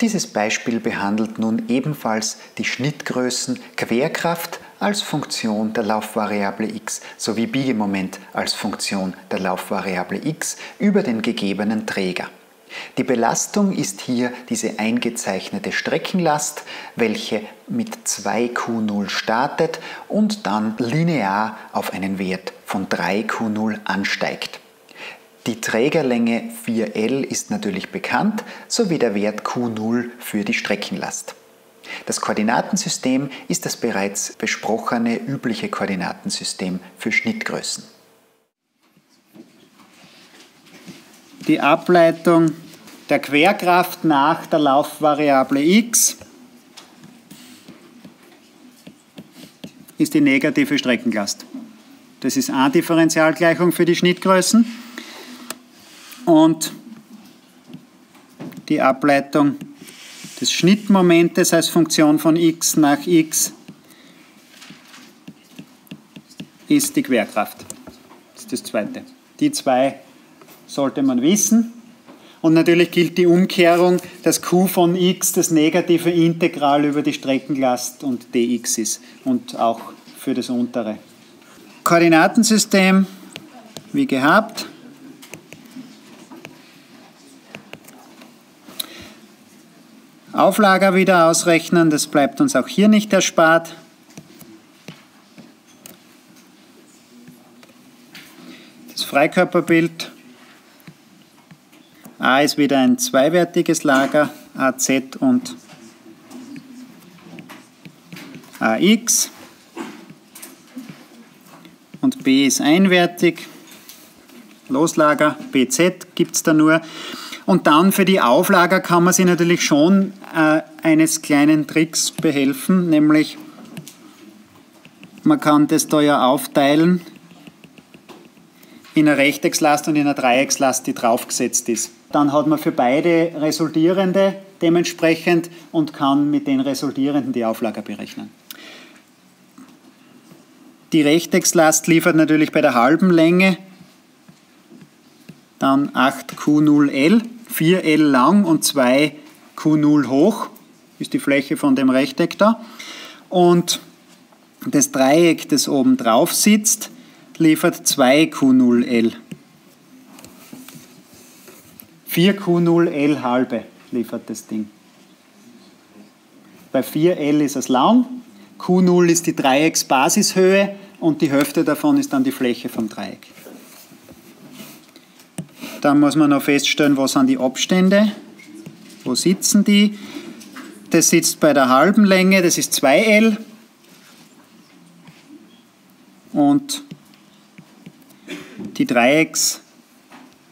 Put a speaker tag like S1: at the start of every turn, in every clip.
S1: Dieses Beispiel behandelt nun ebenfalls die Schnittgrößen Querkraft als Funktion der Laufvariable x sowie Biegemoment als Funktion der Laufvariable x über den gegebenen Träger. Die Belastung ist hier diese eingezeichnete Streckenlast, welche mit 2Q0 startet und dann linear auf einen Wert von 3Q0 ansteigt. Die Trägerlänge 4L ist natürlich bekannt, sowie der Wert Q0 für die Streckenlast. Das Koordinatensystem ist das bereits besprochene übliche Koordinatensystem für Schnittgrößen.
S2: Die Ableitung der Querkraft nach der Laufvariable x ist die negative Streckenlast. Das ist eine Differentialgleichung für die Schnittgrößen. Und die Ableitung des Schnittmomentes als Funktion von x nach x ist die Querkraft. Das ist das zweite. Die zwei sollte man wissen. Und natürlich gilt die Umkehrung, dass q von x das negative Integral über die Streckenlast und dx ist und auch für das untere. Koordinatensystem wie gehabt. Auflager wieder ausrechnen, das bleibt uns auch hier nicht erspart. Das Freikörperbild A ist wieder ein zweiwertiges Lager, AZ und AX. Und B ist einwertig, Loslager, BZ gibt es da nur. Und dann für die Auflager kann man sich natürlich schon äh, eines kleinen Tricks behelfen, nämlich man kann das da ja aufteilen in eine Rechteckszlast und in eine Dreieckslast, die draufgesetzt ist. Dann hat man für beide Resultierende dementsprechend und kann mit den Resultierenden die Auflage berechnen. Die Rechteckszlast liefert natürlich bei der halben Länge dann 8Q0L 4L lang und 2 Q0 hoch, ist die Fläche von dem Rechteck da. Und das Dreieck, das oben drauf sitzt, liefert 2 Q0L. 4 Q0L halbe liefert das Ding. Bei 4L ist es lang, Q0 ist die Dreiecksbasishöhe und die Hälfte davon ist dann die Fläche vom Dreieck. Dann muss man noch feststellen, wo sind die Abstände, wo sitzen die. Das sitzt bei der halben Länge, das ist 2L. Und die Dreiecks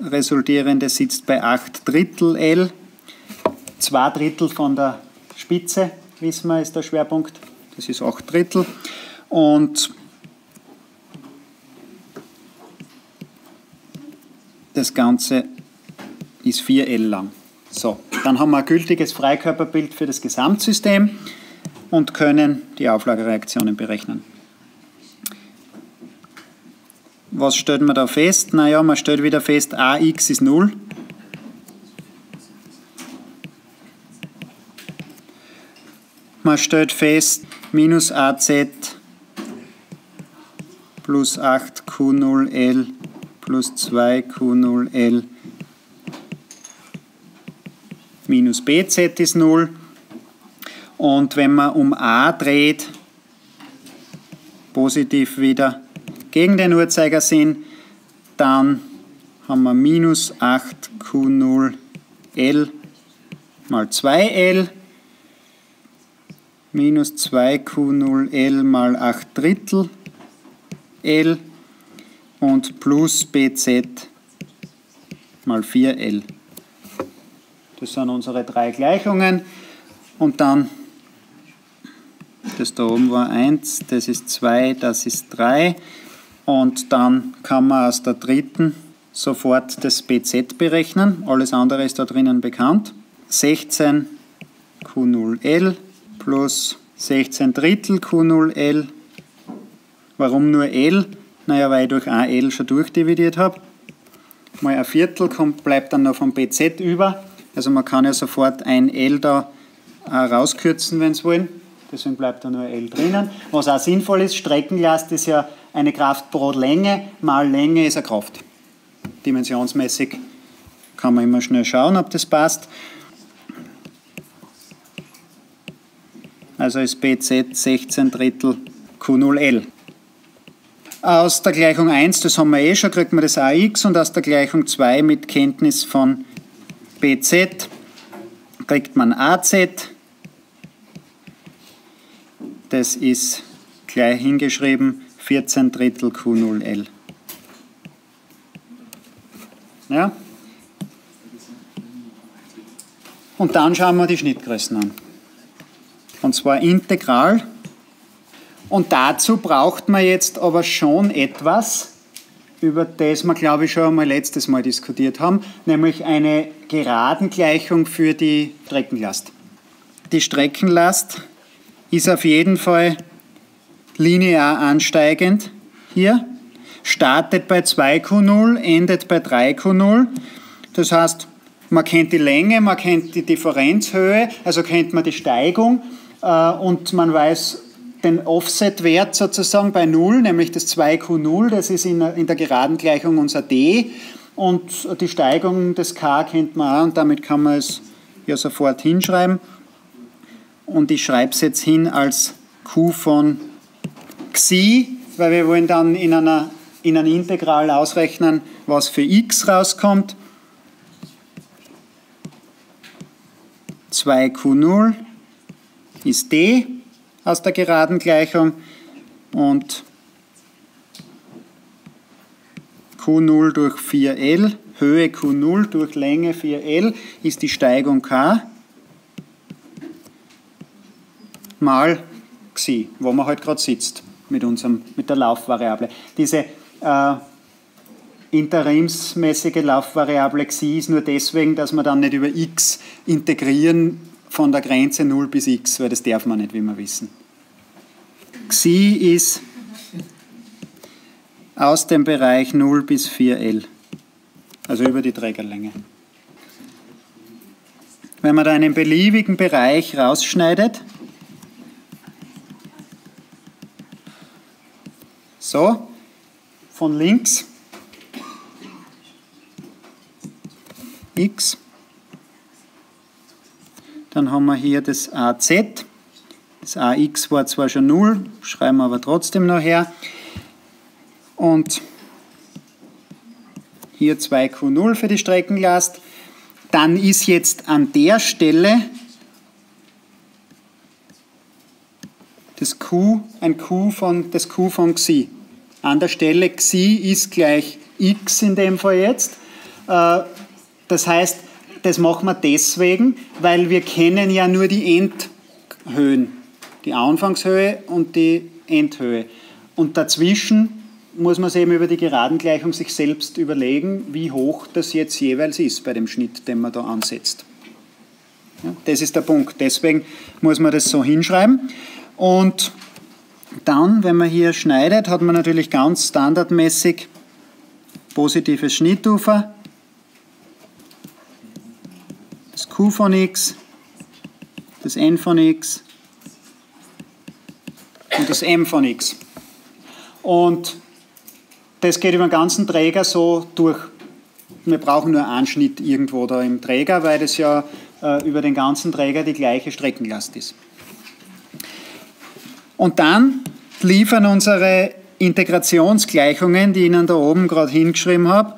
S2: resultierende sitzt bei 8 Drittel L. 2 Drittel von der Spitze, wissen wir, ist der Schwerpunkt. Das ist 8 Drittel. Und Das Ganze ist 4L lang. So, dann haben wir ein gültiges Freikörperbild für das Gesamtsystem und können die Auflagereaktionen berechnen. Was stellt man da fest? Naja, man stellt wieder fest, AX ist 0. Man stellt fest, minus AZ plus 8Q0L plus 2Q0L minus BZ ist 0. Und wenn man um A dreht, positiv wieder gegen den Uhrzeigersinn, dann haben wir minus 8Q0L mal 2L minus 2Q0L mal 8 Drittel L und plus BZ mal 4L. Das sind unsere drei Gleichungen. Und dann, das da oben war 1, das ist 2, das ist 3. Und dann kann man aus der dritten sofort das BZ berechnen. Alles andere ist da drinnen bekannt. 16 Q0L plus 16 Drittel Q0L. Warum nur L? Naja, weil ich durch AL schon durchdividiert habe. Mal ein Viertel kommt, bleibt dann noch vom BZ über. Also man kann ja sofort ein L da äh, rauskürzen, wenn Sie wollen. Deswegen bleibt da nur L drinnen. Was auch sinnvoll ist, Streckenlast ist ja eine Kraft pro Länge, mal Länge ist eine Kraft. Dimensionsmäßig kann man immer schnell schauen, ob das passt. Also ist BZ 16 Drittel Q0L. Aus der Gleichung 1, das haben wir eh schon, kriegt man das AX und aus der Gleichung 2 mit Kenntnis von BZ kriegt man AZ. Das ist gleich hingeschrieben 14 Drittel Q0L. Ja? Und dann schauen wir die Schnittgrößen an. Und zwar integral. Und dazu braucht man jetzt aber schon etwas, über das wir, glaube ich, schon einmal letztes Mal diskutiert haben, nämlich eine Geradengleichung für die Streckenlast. Die Streckenlast ist auf jeden Fall linear ansteigend hier, startet bei 2Q0, endet bei 3Q0. Das heißt, man kennt die Länge, man kennt die Differenzhöhe, also kennt man die Steigung äh, und man weiß den Offset-Wert sozusagen bei 0, nämlich das 2Q0, das ist in, in der geraden Gleichung unser D. Und die Steigung des K kennt man auch und damit kann man es ja sofort hinschreiben. Und ich schreibe es jetzt hin als Q von Xi, weil wir wollen dann in, einer, in einem Integral ausrechnen, was für x rauskommt. 2q0 ist d aus der geraden Gleichung und q0 durch 4l, Höhe q0 durch Länge 4l ist die Steigung k mal xi, wo man halt gerade sitzt mit, unserem, mit der Laufvariable. Diese äh, interimsmäßige Laufvariable xi ist nur deswegen, dass wir dann nicht über x integrieren von der Grenze 0 bis x, weil das darf man nicht, wie wir wissen. Xi ist aus dem Bereich 0 bis 4L, also über die Trägerlänge. Wenn man da einen beliebigen Bereich rausschneidet, So, von links x. Dann haben wir hier das AZ. Das AX war zwar schon 0, schreiben wir aber trotzdem noch her. Und hier 2Q0 für die Streckenlast. Dann ist jetzt an der Stelle das Q ein Q von, das Q von Xi an der Stelle Xi ist gleich x in dem Fall jetzt. Äh, das heißt, das machen wir deswegen, weil wir kennen ja nur die Endhöhen, die Anfangshöhe und die Endhöhe. Und dazwischen muss man sich eben über die Geradengleichung sich selbst überlegen, wie hoch das jetzt jeweils ist bei dem Schnitt, den man da ansetzt. Ja, das ist der Punkt. Deswegen muss man das so hinschreiben. Und dann, wenn man hier schneidet, hat man natürlich ganz standardmäßig positives Schnittufer. Das Q von x, das N von x und das M von x. Und das geht über den ganzen Träger so durch. Wir brauchen nur einen Schnitt irgendwo da im Träger, weil das ja äh, über den ganzen Träger die gleiche Streckenlast ist. Und dann liefern unsere Integrationsgleichungen, die ich Ihnen da oben gerade hingeschrieben habe.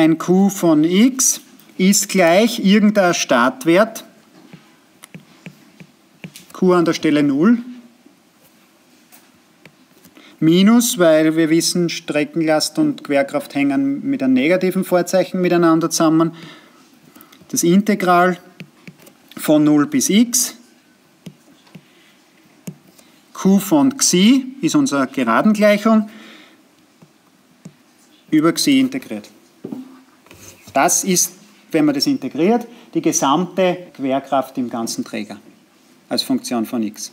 S2: Ein q von x ist gleich irgendein Startwert, q an der Stelle 0, minus, weil wir wissen, Streckenlast und Querkraft hängen mit einem negativen Vorzeichen miteinander zusammen, das Integral von 0 bis x. Q von Xi ist unsere Geradengleichung über Xi integriert. Das ist, wenn man das integriert, die gesamte Querkraft im ganzen Träger als Funktion von x.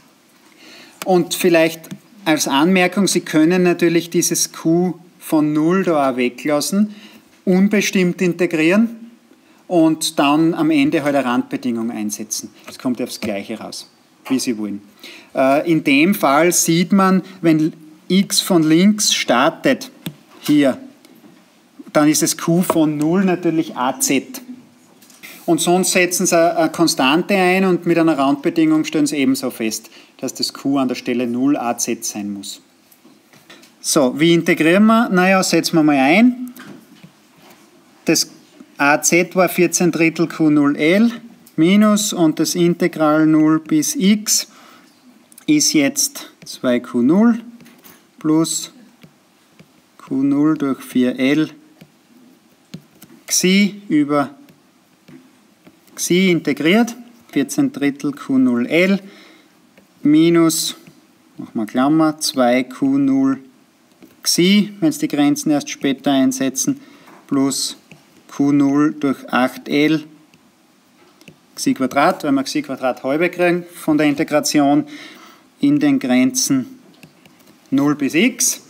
S2: Und vielleicht als Anmerkung, Sie können natürlich dieses Q von 0 da auch weglassen, unbestimmt integrieren. und dann am Ende halt eine Randbedingung einsetzen. Das kommt aufs Gleiche raus, wie Sie wollen. Äh, in dem Fall sieht man, wenn x von links startet, hier, dann ist es q von 0 natürlich az. Und sonst setzen Sie eine Konstante ein und mit einer Randbedingung stellen Sie ebenso fest, dass das q an der Stelle 0 az sein muss. So, wie integrieren wir? Naja, setzen wir mal ein. Das AZ war 14 Drittel Q0L minus und das Integral 0 bis x ist jetzt 2Q0 plus Q0 durch 4L Xi über Xi integriert, 14 Drittel Q0L minus, machen wir Klammer, 2Q0 Xi, wenn es die Grenzen erst später einsetzen, plus Q0 durch 8L Xi Quadrat, wenn wir Xi Quadrat halbe kriegen von der Integration in den Grenzen 0 bis x.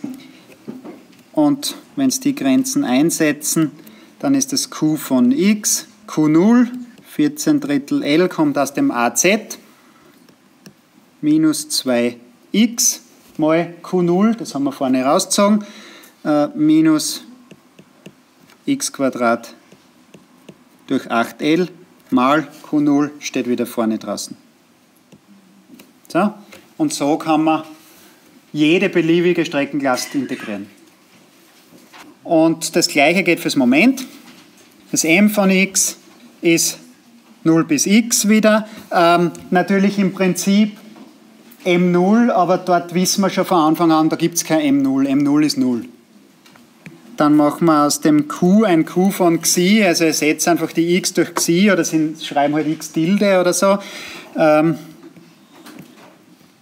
S2: Und wenn es die Grenzen einsetzen, dann ist das q von x, q0, 14 Drittel L kommt aus dem AZ, minus 2x mal q0, das haben wir vorne rausgezogen, äh, minus x durch 8L mal Q0 steht wieder vorne draußen. So, und so kann man jede beliebige Streckenlast integrieren. Und das gleiche geht fürs Moment. Das m von x ist 0 bis x wieder. Ähm, natürlich im Prinzip m0, aber dort wissen wir schon von Anfang an, da gibt es kein m0. m0 ist 0. Dann machen wir aus dem q ein q von xi, also ersetzt einfach die x durch xi oder sind, schreiben halt x tilde oder so. Ähm,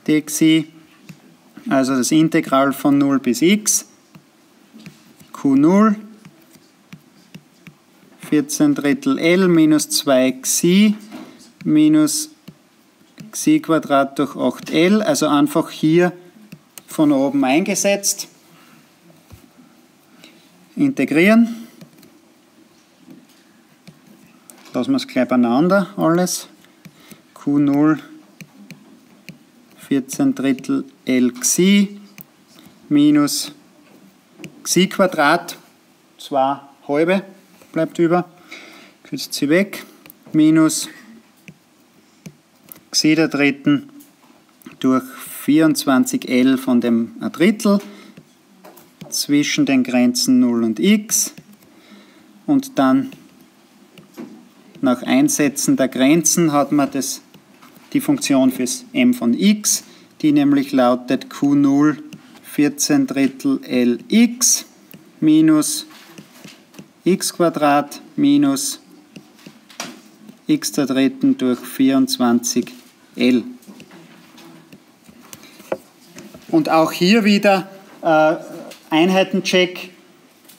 S2: dxi, also das Integral von 0 bis x, q0, 14 Drittel L minus 2 xi minus xi Quadrat durch 8L, also einfach hier von oben eingesetzt. Integrieren. Lassen wir es gleich beieinander alles. Q0 14 Drittel L Xi minus Xi Quadrat, 2 halbe bleibt über, kürzt sie weg, minus Xi der dritten durch 24L von dem Drittel. Zwischen den Grenzen 0 und x. Und dann nach Einsetzen der Grenzen hat man das die Funktion fürs m von x, die nämlich lautet q0 14 Drittel lx minus x Quadrat minus x der dritten durch 24 L. Und auch hier wieder äh, Einheitencheck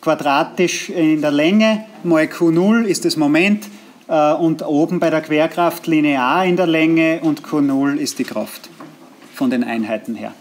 S2: quadratisch in der Länge, mal Q0 ist das Moment, äh, und oben bei der Querkraft linear in der Länge und Q0 ist die Kraft von den Einheiten her.